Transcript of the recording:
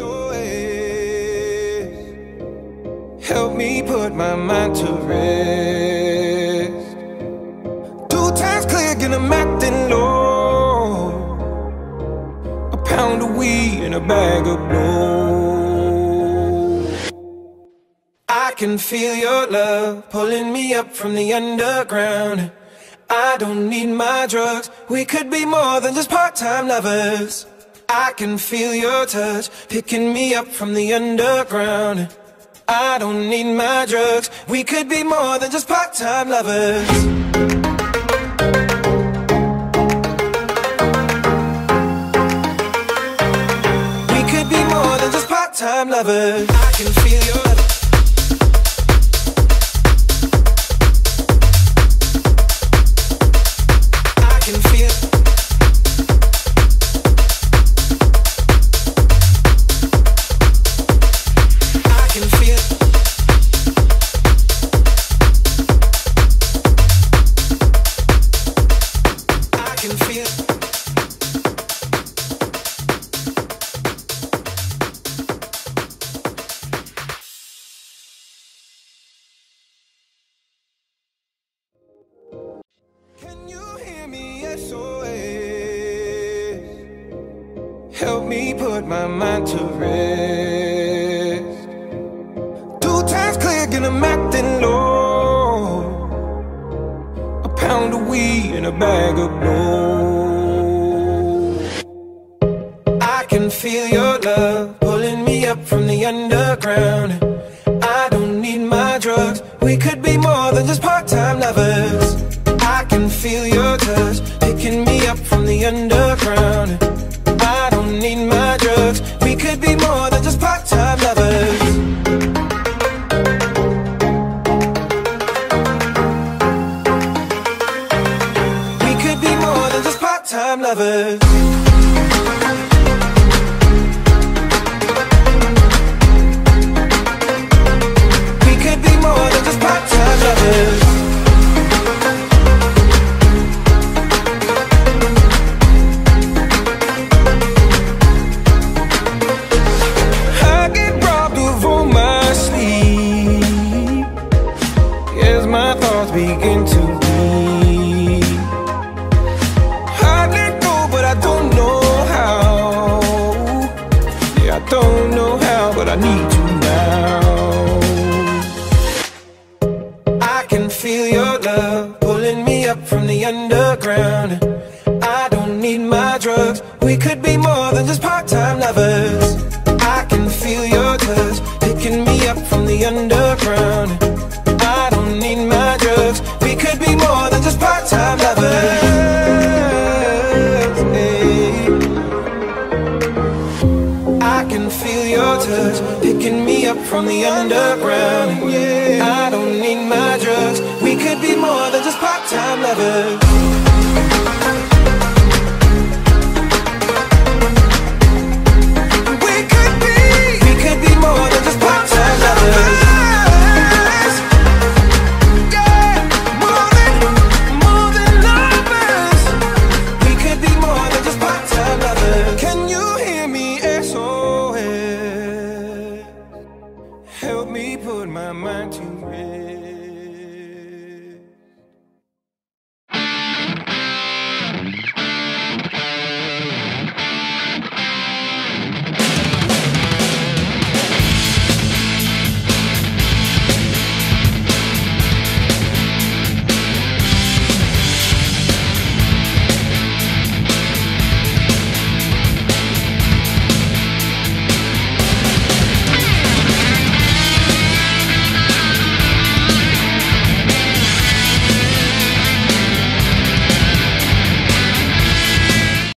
SOS. Help me put my mind to rest. Two times clear, get I'm acting low. A pound of weed and a bag of blow. I can feel your love pulling me up from the underground. I don't need my drugs. We could be more than just part-time lovers. I can feel your touch picking me up from the underground. I don't need my drugs. We could be more than just part-time lovers. We could be more than just part-time lovers. Put my mind to rest. Two times clear, get I'm acting low. A pound of weed and a bag of blow. I can feel your love pulling me up from the underground. I don't need my drugs. We could be more than just part-time lovers. I can feel your touch picking me up from the underground. I don't need my drugs. We could be more than just part-time lovers. We could be more than just part-time lovers. I let but I don't know how. Yeah, I don't know how, but I need you now. I can feel your love pulling me up from the underground. I don't need my drugs. We could be more than just part-time lovers. I can feel your touch picking me up from the underground. I don't need my drugs. We could be more than just part-time lovers. I can feel your touch picking me up from the underground. I don't need my drugs. We could be more than just part-time lovers.